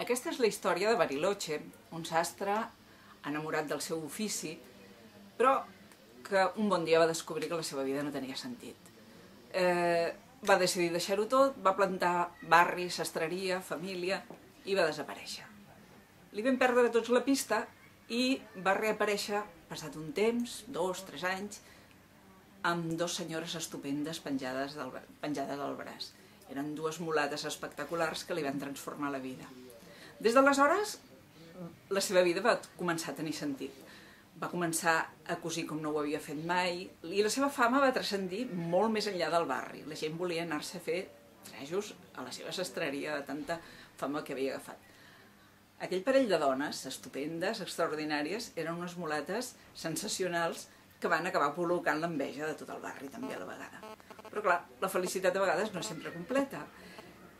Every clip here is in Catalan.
Aquesta és la història de Bariloche, un sastre enamorat del seu ofici, però que un bon dia va descobrir que la seva vida no tenia sentit. Eh, va decidir deixar-ho tot, va plantar barri, sastreria, família i va desaparèixer. Li vam perdre tots la pista i va reaparèixer, passat un temps, dos, tres anys, amb dos senyores estupendes penjades del, penjades al braç. Eren dues mulates espectaculars que li van transformar la vida. Des d'aleshores, la seva vida va començar a tenir sentit. Va començar a cosir com no ho havia fet mai i la seva fama va transcendir molt més enllà del barri. La gent volia anar-se a fer trejos a la seva sastreria de tanta fama que havia agafat. Aquell parell de dones, estupendes, extraordinàries, eren unes mulates sensacionals que van acabar provocant l'enveja de tot el barri també a la vegada. Però clar, la felicitat a vegades no és sempre completa.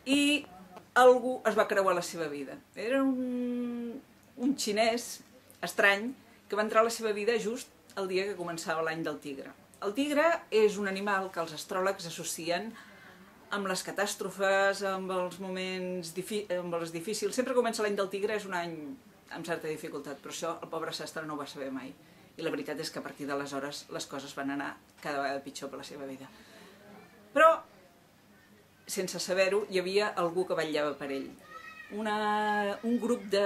I algú es va creuar la seva vida. Era un, un xinès estrany que va entrar a la seva vida just el dia que començava l'any del tigre. El tigre és un animal que els astròlegs associen amb les catàstrofes, amb els moments amb els difícils. Sempre comença l'any del tigre és un any amb certa dificultat, però això el pobre sastre no ho va saber mai i la veritat és que a partir d'aleshores les coses van anar cada vegada pitjor per la seva vida. Però, sense saber-ho, hi havia algú que vetllava per ell. Una, un grup de...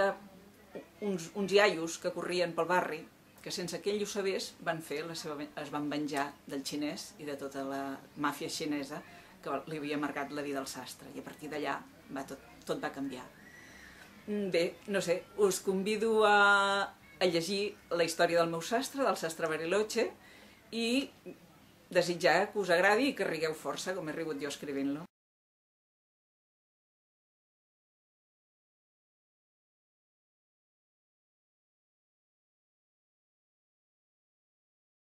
uns, uns iaios que corrien pel barri, que sense que ell ho sabés, van fer la seva, es van venjar del xinès i de tota la màfia xinesa que li havia marcat la vida al sastre. I a partir d'allà va tot, tot va canviar. Bé, no sé, us convido a, a llegir la història del meu sastre, del sastre Bariloche, i desitjar que us agradi i que rigueu força, com he rigut jo escrivint-lo.